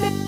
Beep.